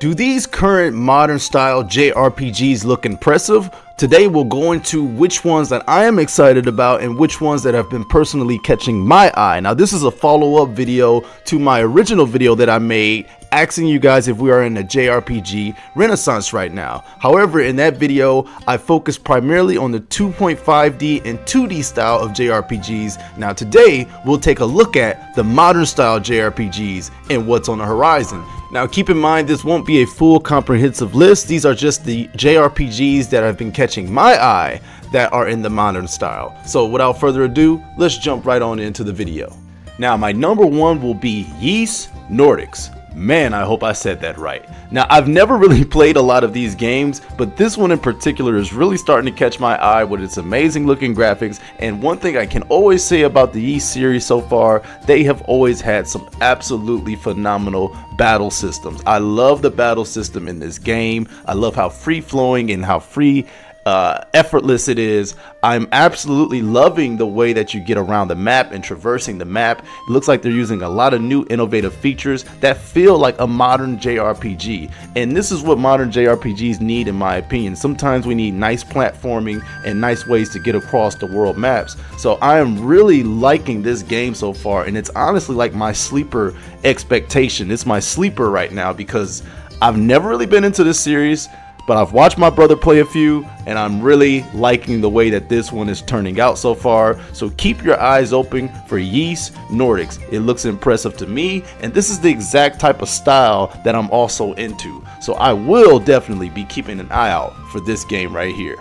Do these current modern style JRPGs look impressive? Today we'll go into which ones that I am excited about and which ones that have been personally catching my eye. Now this is a follow-up video to my original video that I made asking you guys if we are in a JRPG renaissance right now. However, in that video, I focused primarily on the 2.5D and 2D style of JRPGs. Now today, we'll take a look at the modern style JRPGs and what's on the horizon. Now keep in mind this won't be a full comprehensive list, these are just the JRPGs that have been catching my eye that are in the modern style. So without further ado, let's jump right on into the video. Now my number one will be Ys Nordics. Man, I hope I said that right. Now, I've never really played a lot of these games, but this one in particular is really starting to catch my eye with its amazing looking graphics. And one thing I can always say about the Ys series so far, they have always had some absolutely phenomenal battle systems. I love the battle system in this game. I love how free flowing and how free uh, effortless it is. I'm absolutely loving the way that you get around the map and traversing the map. It looks like they're using a lot of new innovative features that feel like a modern JRPG. And this is what modern JRPGs need in my opinion. Sometimes we need nice platforming and nice ways to get across the world maps. So I am really liking this game so far and it's honestly like my sleeper expectation. It's my sleeper right now because I've never really been into this series but I've watched my brother play a few and I'm really liking the way that this one is turning out so far. So keep your eyes open for Ys Nordics. It looks impressive to me and this is the exact type of style that I'm also into. So I will definitely be keeping an eye out for this game right here.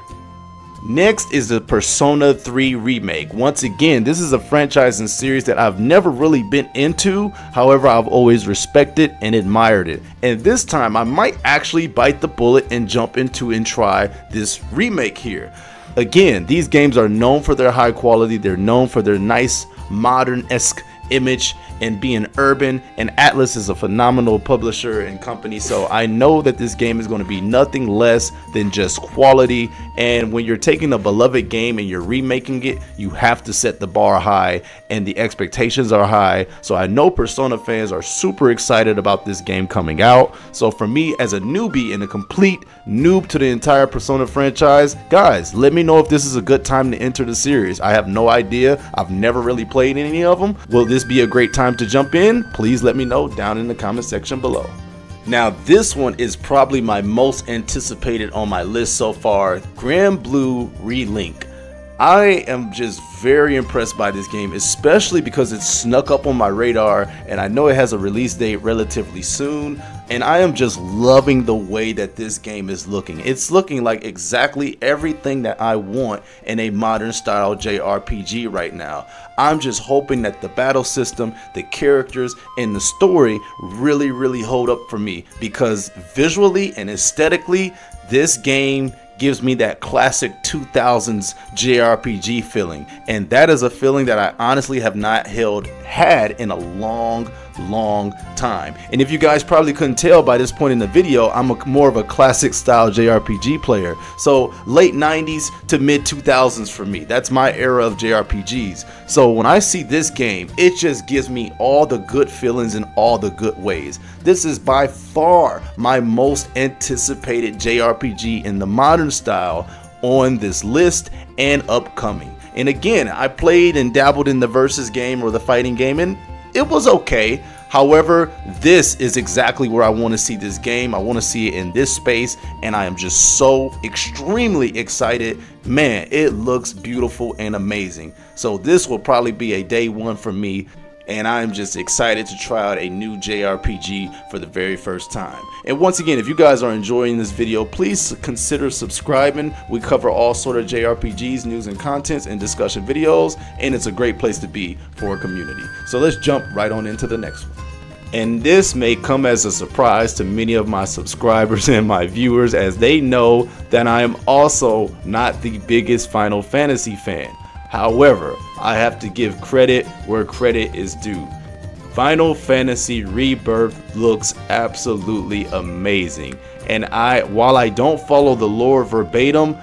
Next is the Persona 3 remake. Once again, this is a franchise and series that I've never really been into. However, I've always respected and admired it. And this time, I might actually bite the bullet and jump into and try this remake here. Again, these games are known for their high quality. They're known for their nice modern-esque image and being urban and Atlus is a phenomenal publisher and company so I know that this game is going to be nothing less than just quality and when you're taking a beloved game and you're remaking it you have to set the bar high and the expectations are high so I know Persona fans are super excited about this game coming out. So for me as a newbie and a complete noob to the entire Persona franchise guys let me know if this is a good time to enter the series. I have no idea. I've never really played any of them. Will this be a great time time to jump in, please let me know down in the comment section below. Now this one is probably my most anticipated on my list so far, Granblue Relink. I am just very impressed by this game, especially because it snuck up on my radar and I know it has a release date relatively soon. And I am just loving the way that this game is looking. It's looking like exactly everything that I want in a modern style JRPG right now. I'm just hoping that the battle system, the characters, and the story really, really hold up for me because visually and aesthetically, this game gives me that classic 2000s JRPG feeling. And that is a feeling that I honestly have not held had in a long long time. And if you guys probably couldn't tell by this point in the video, I'm a, more of a classic style JRPG player. So late 90s to mid 2000s for me. That's my era of JRPGs. So when I see this game, it just gives me all the good feelings in all the good ways. This is by far my most anticipated JRPG in the modern style on this list and upcoming. And again, I played and dabbled in the versus game or the fighting game and it was okay. However, this is exactly where I want to see this game. I want to see it in this space, and I am just so extremely excited. Man, it looks beautiful and amazing. So, this will probably be a day one for me and I'm just excited to try out a new JRPG for the very first time. And once again, if you guys are enjoying this video, please consider subscribing. We cover all sort of JRPGs, news and contents, and discussion videos, and it's a great place to be for a community. So let's jump right on into the next one. And this may come as a surprise to many of my subscribers and my viewers as they know that I am also not the biggest Final Fantasy fan. However, I have to give credit where credit is due. Final Fantasy Rebirth looks absolutely amazing. And I while I don't follow the lore verbatim,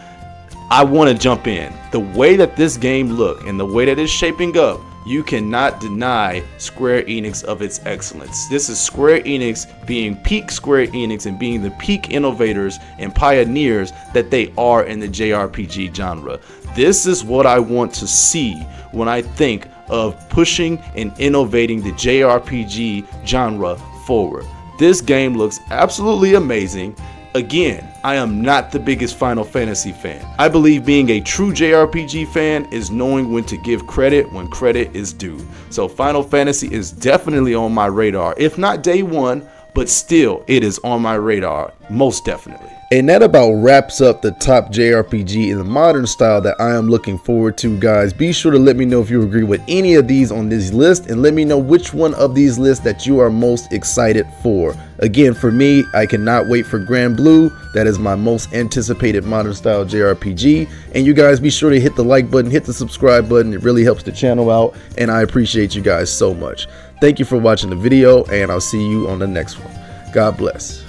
I want to jump in. The way that this game look and the way that it's shaping up you cannot deny Square Enix of its excellence. This is Square Enix being peak Square Enix and being the peak innovators and pioneers that they are in the JRPG genre. This is what I want to see when I think of pushing and innovating the JRPG genre forward. This game looks absolutely amazing. Again, I am not the biggest Final Fantasy fan. I believe being a true JRPG fan is knowing when to give credit when credit is due. So Final Fantasy is definitely on my radar. If not day one, but still it is on my radar, most definitely. And that about wraps up the top JRPG in the modern style that I am looking forward to, guys. Be sure to let me know if you agree with any of these on this list and let me know which one of these lists that you are most excited for. Again, for me, I cannot wait for Granblue. That is my most anticipated modern style JRPG. And you guys be sure to hit the like button, hit the subscribe button. It really helps the channel out and I appreciate you guys so much. Thank you for watching the video and I'll see you on the next one. God bless.